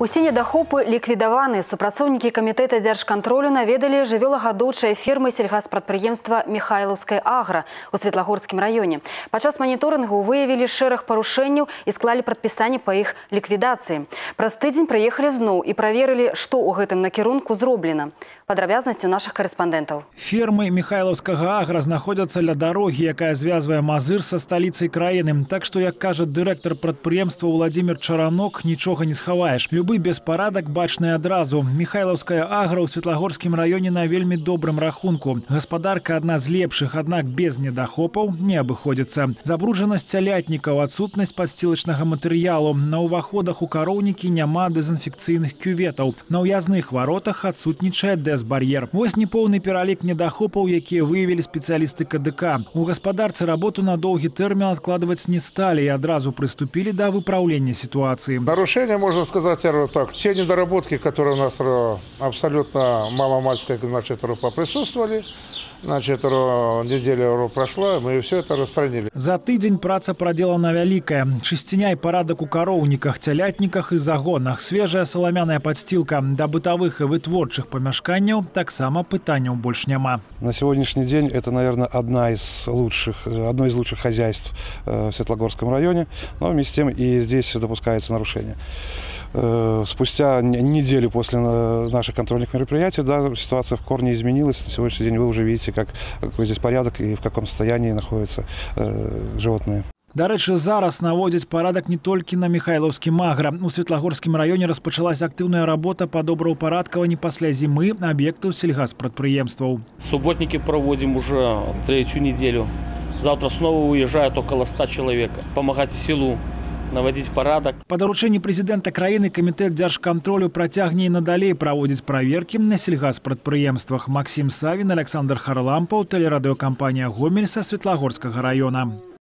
Усе недахопы ліквідаваны. Супрацоўнікі камітэта дзяржкантролю наведалі жывёлагадоўчай фермы сельгаспрадпрыемства Михайлаўскай агра у Светлагорскім раёне. Падчас маніторынгу выявілі шэраг парушэнняў і склалі прадпісанне па іх ліквідацыі. Праз тыдзень прыехалі зноў і праверылі, што ў гэтым накірунку зроблена. Падрабязнасці ў нашых карэспандэнтаў. Фермы Михайловскага агра знаходзяцца ля дарогі, якая звязвае Мазыр са сталіцай краіны. Так што, як кажа дырэктар прадпрыемства Владзімир Чаранок, нічога не схаваеш. Любы беспарадак бачны адразу. Михайловская агра ў Светлагорскім раёне на вельмі добрым рахунку. Гаспадарка адна з лепшых, аднак без недахопаў не абыходзіцца. Забруджанасць цялятнікаў, адсутнасць падстілачнага матэрыялу. На ўваходах у кароўнікі няма дэзінфекцыйных кюветаў. На ўязных варотах адсутнічае дэс-бар'ер. Вось неполны пералік недахопаў, якія выявілі спецыялісты КДК. У гаспадарцы работу на доўгі тэрмін адкладваць не сталі і адразу прыступілі да выпраўлення сітуацыі. Нарушения, можно сказать, я говорю так, те недоработки, которые у нас э, абсолютно маломальские, значит, э, поприсутствовали, значит, э, неделя э, прошла, мы все это расстранили. За тыдзень праца праделана вялікая. Чысціня і парадак у кароўніках, цялятніках і загонах, свежая саламяная падстілка. Да бытавых і вытворчых памяшканняў таксама пытанняў больш няма. На сегодняшний день это, наверное, одна из лучших, одно из лучших хозяйств э, в Светлогорском районе, но вместе с тем и здесь допускается нарушение. Э, Спустя неделю после э, наших контрольных мероприятий, да, ситуация в корне изменилась. На сегодняшний день вы уже видите, как, какой здесь порядок и в каком состоянии находятся животные. Дарэчы, зараз наводзяць парадак не толькі на Михайлаўскім агра. У Светлагорскім раёне распачалась актыўная работа па добраўпарадкаванні пасля зімы аб'ектаў сельгаспрадпрыемстваў. Субботники проводим уже третью неделю. Завтра снова уезжают около 100 человек. Помогать селу, наводить порядок. Па даручэнні прэзідэнта краіны камітэт дзяржкантролю працягне і надалей праводзіць праверкі на сельгаспрадпрыемствах. Максім Савін, Александр Харлампаў, тэлерадыёкампанія Гомель са Светлагорскага раёна.